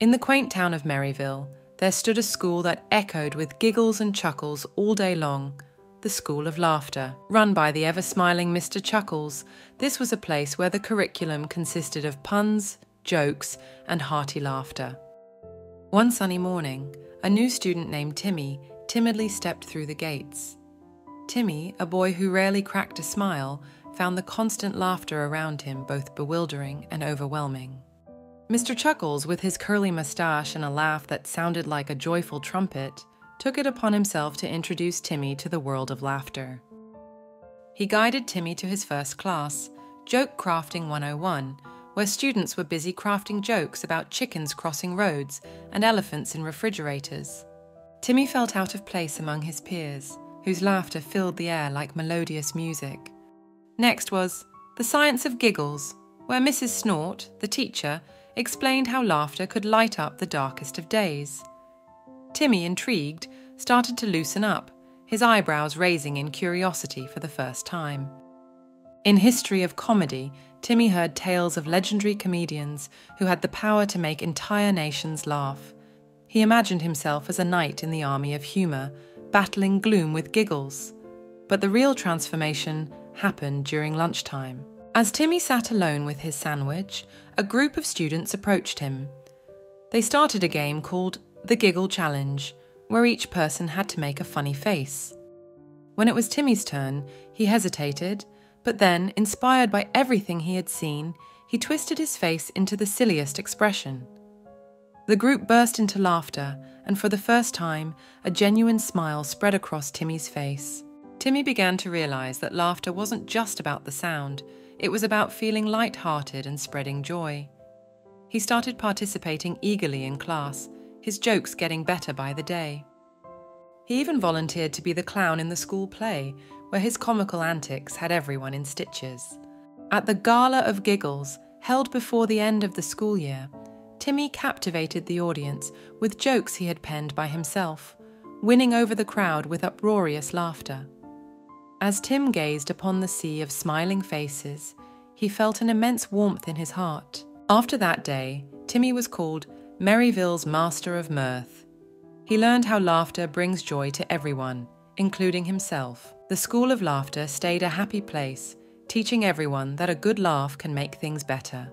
In the quaint town of Merryville, there stood a school that echoed with giggles and chuckles all day long the School of Laughter. Run by the ever smiling Mr. Chuckles, this was a place where the curriculum consisted of puns, jokes, and hearty laughter. One sunny morning, a new student named Timmy timidly stepped through the gates. Timmy, a boy who rarely cracked a smile, found the constant laughter around him both bewildering and overwhelming. Mr. Chuckles, with his curly mustache and a laugh that sounded like a joyful trumpet, took it upon himself to introduce Timmy to the world of laughter. He guided Timmy to his first class, Joke Crafting 101, where students were busy crafting jokes about chickens crossing roads and elephants in refrigerators. Timmy felt out of place among his peers, whose laughter filled the air like melodious music. Next was The Science of Giggles, where Mrs. Snort, the teacher, explained how laughter could light up the darkest of days. Timmy, intrigued, started to loosen up, his eyebrows raising in curiosity for the first time. In History of Comedy, Timmy heard tales of legendary comedians who had the power to make entire nations laugh. He imagined himself as a knight in the army of humour, battling gloom with giggles. But the real transformation happened during lunchtime. As Timmy sat alone with his sandwich, a group of students approached him. They started a game called the Giggle Challenge, where each person had to make a funny face. When it was Timmy's turn, he hesitated, but then, inspired by everything he had seen, he twisted his face into the silliest expression. The group burst into laughter, and for the first time, a genuine smile spread across Timmy's face. Timmy began to realize that laughter wasn't just about the sound, it was about feeling light-hearted and spreading joy. He started participating eagerly in class, his jokes getting better by the day. He even volunteered to be the clown in the school play, where his comical antics had everyone in stitches. At the Gala of Giggles, held before the end of the school year, Timmy captivated the audience with jokes he had penned by himself, winning over the crowd with uproarious laughter. As Tim gazed upon the sea of smiling faces, he felt an immense warmth in his heart. After that day, Timmy was called Merryville's Master of Mirth. He learned how laughter brings joy to everyone, including himself. The School of Laughter stayed a happy place, teaching everyone that a good laugh can make things better.